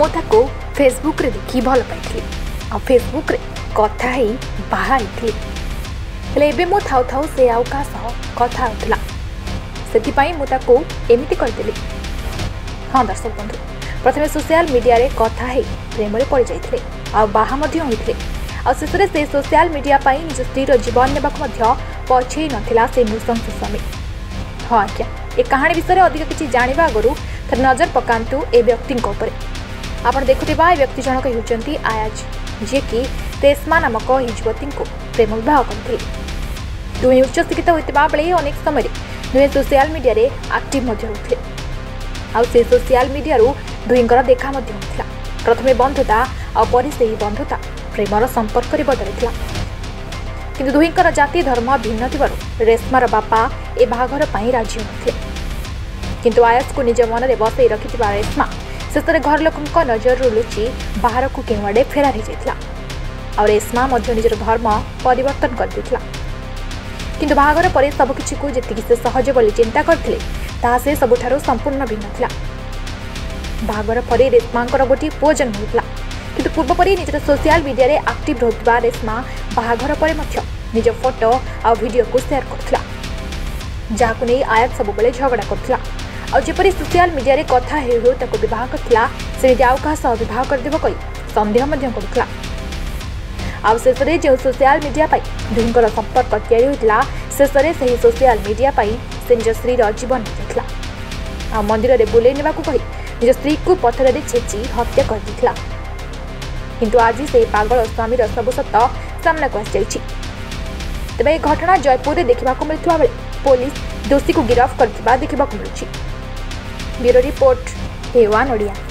ମୁଁ ତାକୁ ଫେସବୁକ୍ରେ ଦେଖି ଭଲ ପାଇଥିଲି ଆଉ ଫେସବୁକ୍ରେ କଥା ହେଇ ବାହା ହେଇଥିଲି ହେଲେ ଏବେ ମୁଁ ଥାଉ ଥାଉ ସେ ଆଉ କାହା ସହ କଥା ହେଉଥିଲା ସେଥିପାଇଁ ମୁଁ ତାକୁ ଏମିତି କହିଥିଲି ହଁ ଦର୍ଶକ ବନ୍ଧୁ ପ୍ରଥମେ ସୋସିଆଲ ମିଡ଼ିଆରେ କଥା ହେଇ ପ୍ରେମରେ ପଡ଼ିଯାଇଥିଲେ ଆଉ ବାହା ମଧ୍ୟ ହୋଇଥିଲେ ଆଉ ଶେଷରେ ସେ ସୋସିଆଲ ମିଡ଼ିଆ ପାଇଁ ନିଜ ସ୍ତ୍ରୀର ଜୀବନ ନେବାକୁ ମଧ୍ୟ ପଛେଇ ନଥିଲା ସେ ନୃଶଂସ ସ୍ୱାମୀ ହଁ ଆଜ୍ଞା ଏ କାହାଣୀ ବିଷୟରେ ଅଧିକ କିଛି ଜାଣିବା ଆଗରୁ ଥରେ ନଜର ପକାନ୍ତୁ ଏ ବ୍ୟକ୍ତିଙ୍କ ଉପରେ ଆପଣ ଦେଖୁଥିବା ବ୍ୟକ୍ତି ଜଣକ ହେଉଛନ୍ତି ଆୟାଜ ଯିଏକି ତେସ୍ମା ନାମକ ହିଜବତୀଙ୍କୁ ପ୍ରେମ ବିବାହ କରିଥିଲେ ଦୁହେଁ ଉଚ୍ଚଶିକ୍ଷିତ ହୋଇଥିବା ବେଳେ ଅନେକ ସମୟରେ ଦୁହେଁ ସୋସିଆଲ ମିଡ଼ିଆରେ ଆକ୍ଟିଭ୍ ମଧ୍ୟ ହେଉଥିଲେ ଆଉ ସେ ସୋସିଆଲ ମିଡ଼ିଆରୁ ଦୁହିଁଙ୍କର ଦେଖା ମଧ୍ୟ ହୋଇଥିଲା ପ୍ରଥମେ ବନ୍ଧୁତା ଆଉ ପରେ ସେହି ବନ୍ଧୁତା ପ୍ରେମର ସମ୍ପର୍କରେ ବଦଳିଥିଲା କିନ୍ତୁ ଦୁହିଁଙ୍କର ଜାତି ଧର୍ମ ଭିନ୍ନ ଥିବାରୁ ରେଶ୍ମାର ବାପା ଏ ବାହାଘର ପାଇଁ ରାଜି ହୋଇଥିଲେ କିନ୍ତୁ ଆୟସ୍କୁ ନିଜ ମନରେ ବସେଇ ରଖିଥିବା ରେଶ୍ମା ଶେଷରେ ଘର ଲୋକଙ୍କ ନଜରରୁ ଲୁଚି ବାହାରକୁ କେଉଁଆଡ଼େ ଫେରାର ହୋଇଯାଇଥିଲା ଆଉ ରେଶ୍ମା ମଧ୍ୟ ନିଜର ଧର୍ମ ପରିବର୍ତ୍ତନ କରିଦେଇଥିଲା କିନ୍ତୁ ବାହାଘର ପରେ ସବୁକିଛିକୁ ଯେତିକି ସେ ସହଜ ବୋଲି ଚିନ୍ତା କରିଥିଲେ ତାହା ସେ ସବୁଠାରୁ ସମ୍ପୂର୍ଣ୍ଣ ଭିନ୍ନ ଥିଲା ବାହାଘର ପରେ ରେଶ୍ମାଙ୍କର ଗୋଟିଏ ପୁଅ ଜନ୍ମ ହୋଇଥିଲା କିନ୍ତୁ ପୂର୍ବପରି ନିଜର ସୋସିଆଲ ମିଡ଼ିଆରେ ଆକ୍ଟିଭ୍ ରହୁଥିବା ରେଶ୍ମା ବାହାଘର ପରେ ମଧ୍ୟ ନିଜ ଫଟୋ ଆଉ ଭିଡ଼ିଓକୁ ସେୟାର କରୁଥିଲା ଯାହାକୁ ନେଇ ଆୟାତ ସବୁବେଳେ ଝଗଡ଼ା କରୁଥିଲା आपरी सोशियाल मीडिया कथा होता बहुत करा से आउ क्या बह करदेव कही सन्देह कर आेष में जो सोशियाल मीडिया दुईं संपर्क या शेषे से ही सोशियाल मीडिया से निज स्त्री जीवन जीता आ मंदिर में बुले निज स्त्री को पथर से छेची हत्या कर किंतु आज से पगल स्वामी सब सत सामना को आई तेरे घटना जयपुर में देखा मिलता बेल पुलिस दोषी को गिरफ्त कर देखा मिलूँ Biro Report, E1 ODIA.